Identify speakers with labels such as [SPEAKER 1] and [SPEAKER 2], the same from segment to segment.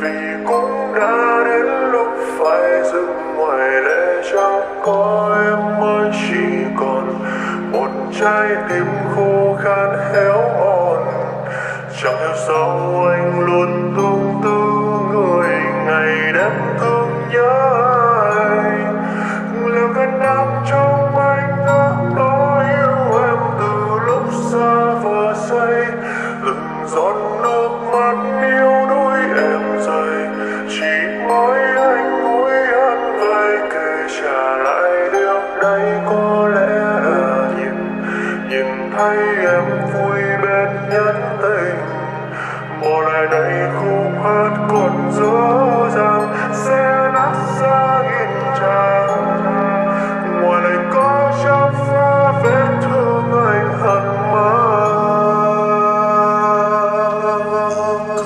[SPEAKER 1] vì cũng đã đến lúc phải dừng ngoài để chẳng có em mới chỉ còn một trái tim khô khan héo mòn chẳng hiểu sao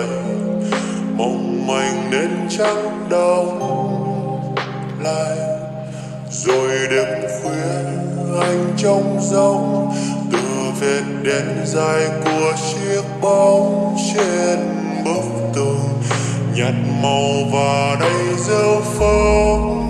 [SPEAKER 2] lành mong manh nên trắng đau lại, rồi đêm khuya anh trong giông từ vệt đen dài của chiếc bóng trên bức tường nhạt màu và đầy rêu phong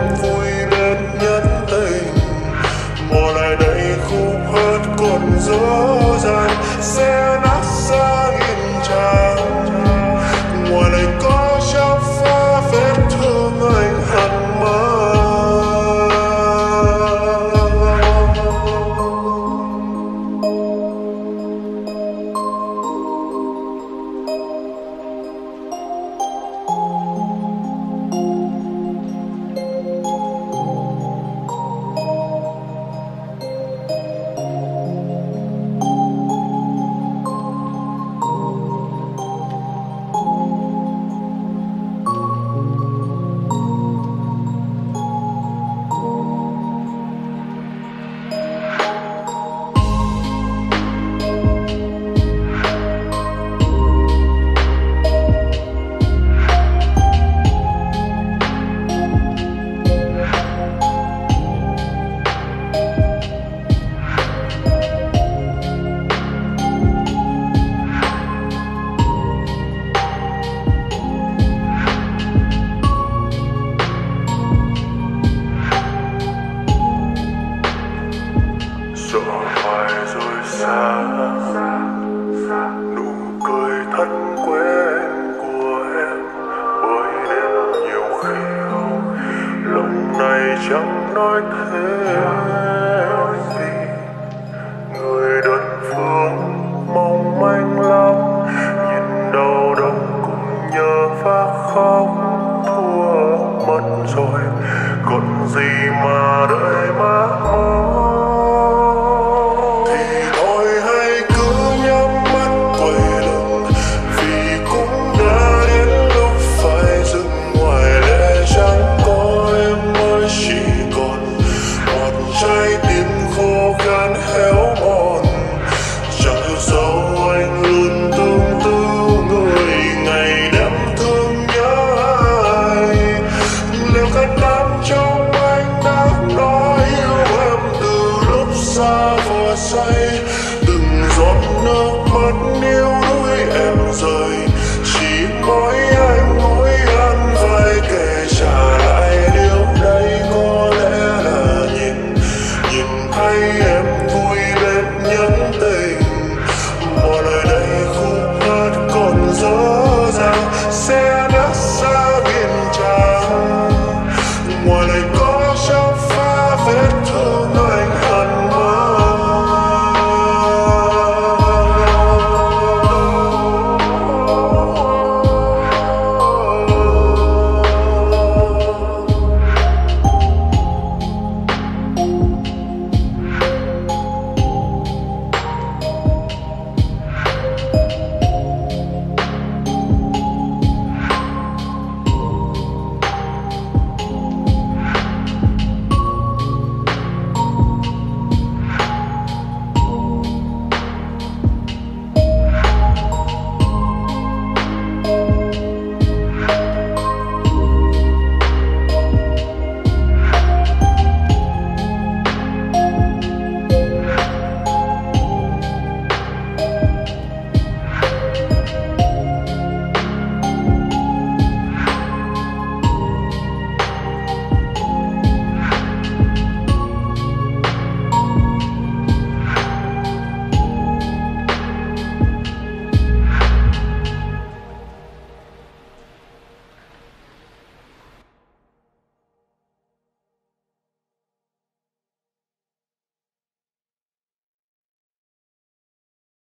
[SPEAKER 1] chọn phải rồi xa, nụ cười thân quen của em. Bởi đêm nhiều khi lòng này chẳng nói thêm gì. Người đơn phương mong manh lắm, nhìn đau đớn cũng nhớ phát khóc. Thua mất rồi, còn gì mà đợi mãi. ser.